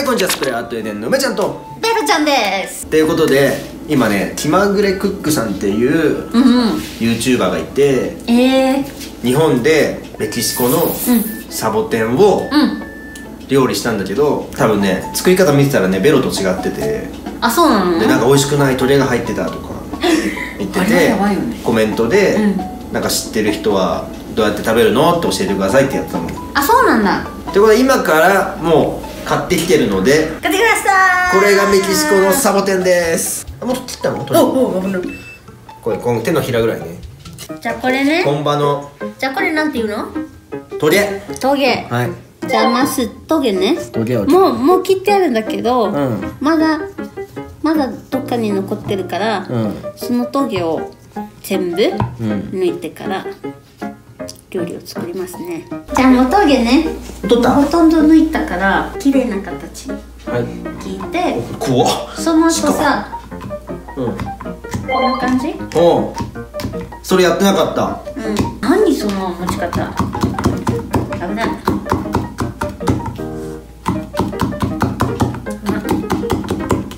はいこんにちはスプレーアートエデンの梅ちゃんと。ベルちゃんです。ということで今ね気まぐれクックさんっていう YouTuber がいてええ日本でメキシコのうん。サボテンをうん。料理したんだけど多分ね作り方見てたらねベロと違ってて。あそうなの？でなんか美味しくないトレが入ってたとか 言っててね。コメントで、うなんか知ってる人はどうやって食べるのって教えてくださいってやったの。あそうなんだ。ということで今からもう買ってきてるので買ってきました。これがメキシコのサボテンです。あもう切ったの？これこの手のひらぐらいね。じゃあこれね。本場の。じゃあこれなんていうの？トゲ。トゲ。はい。じゃあまずトゲね。トゲをもうもう切ってあるんだけど、うん。まだまだどっかに残ってるから、うん。そのトゲを全部うん。抜いてから料理を作りますね。じゃあもうトゲね。取った？ほとんど抜いたから綺麗な形。にはい。切って。お怖っ。その後さうん。こんな感じ？おうそれやってなかった？うん。何その持ち方？危ない。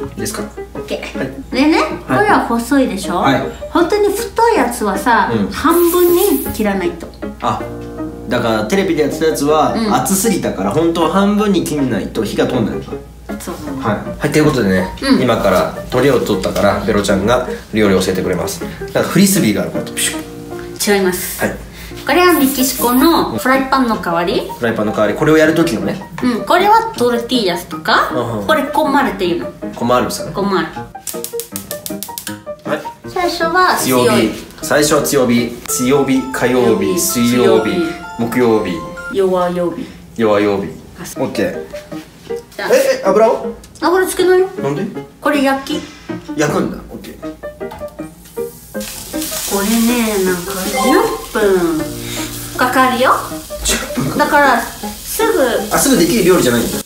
いいですか？オッケー。はい。でね、これは細いでしょ、はい。本当に太いやつはさ、うん。半分に切らないとあだからテレビでやってたやつはうん。熱すぎたから本当は半分に切んないと火が通んないのか。そうそうはい、はい、ということでね、うん。今から鳥を取ったからベロちゃんが料理を教えてくれます。なんかフリスビーがあるからピシュッ。違います、はい。これはメキシコのフライパンの代わり、フライパンの代わり。これをやる時のね。うん、これはトルティーヤスとか、うんこれコマルっていうの。コマールさんコマル初は強い強火最初は強火。強火。火曜日。水水曜日。水曜木曜日。弱曜日。弱曜日。あオッケー。じゃええ油を？あ油つけないよなんで？これ焼き？焼くんだ。オッケー。これねなんか10分かかるよ。10分？だからすぐ。あすぐできる料理じゃないんだ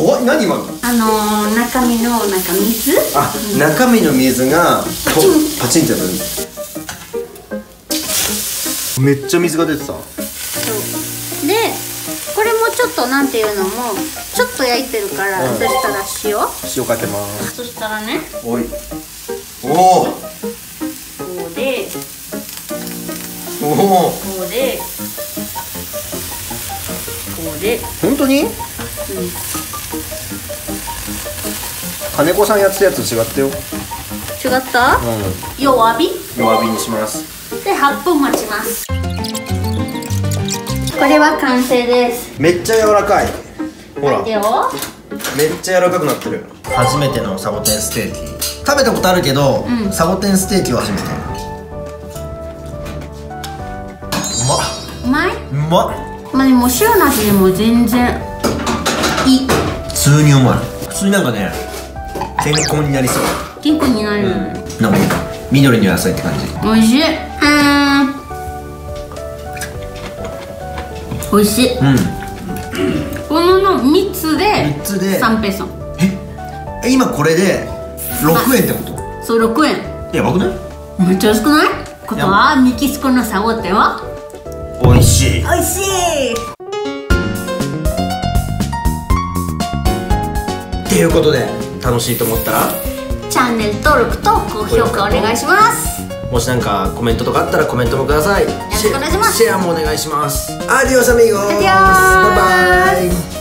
怖い何今の？あのー、中身のなんか水？あ中身の水がパチン。パチンってやるめっちゃ水が出てた。そう。でこれもちょっとなんていうのもちょっと焼いてるから、うん。そしたら塩？塩かけます。そしたらね。おい。おおこうで。おおこうで。こうで。本当に？うん金子さんやってたやつ違ったよ。違った、う弱火？ん弱火にします。で8分待ちます。これは完成です。めっちゃ柔らかい。ほら。待てよ。めっちゃ柔らかくなってる。初めてのサボテンステーキ。食べたことあるけど、うん。サボテンステーキは初めて。うまっ。うまい？うまっ。まあでも塩なしでも全然い。い普通にう。まい普通になんかね健康になりそう。健康になる、なんか緑の野菜って感じ。美味しい。うん。美味しい。うん。このの3つで3つで。3ペソえ？今これで6円ってこと？そう6円。やばくない？めっちゃ安くない？ことはメキシコのサボテンは？美味しい。美味しいいうことで楽しいと思ったら？チャンネル登録と高評価お願いします。もしなんかコメントとかあったらコメントもください。よろしくお願いします。シェアもお願いします。アディオスアミーゴバイバイ